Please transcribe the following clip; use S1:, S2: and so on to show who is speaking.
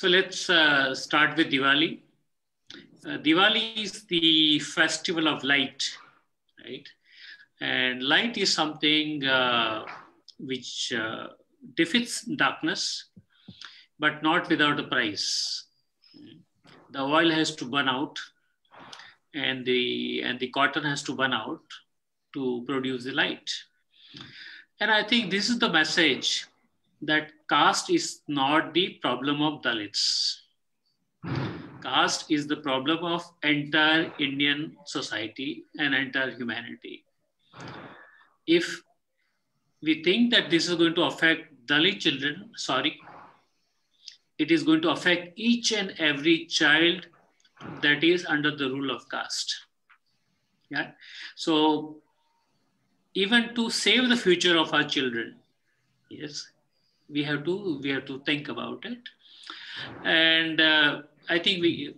S1: So let's uh, start with Diwali. Uh, Diwali is the festival of light, right? And light is something uh, which uh, defeats darkness, but not without a price. The oil has to burn out, and the and the cotton has to burn out to produce the light. And I think this is the message that caste is not the problem of Dalits. Caste is the problem of entire Indian society and entire humanity. If we think that this is going to affect Dalit children, sorry, it is going to affect each and every child that is under the rule of caste. Yeah. So even to save the future of our children, yes, we have to we have to think about it. And uh, i think we